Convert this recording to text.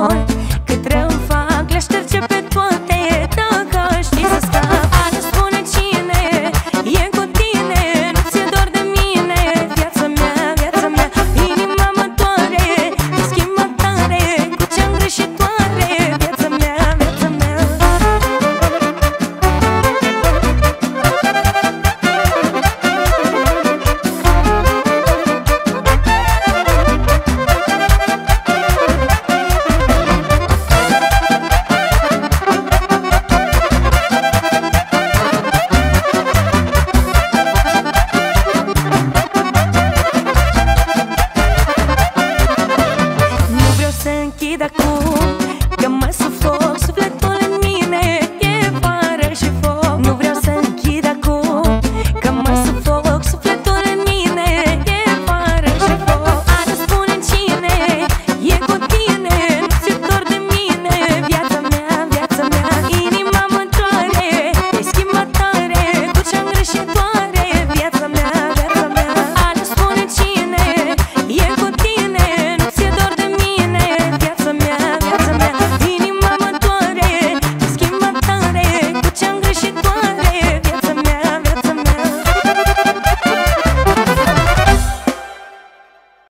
amor sentida é cor.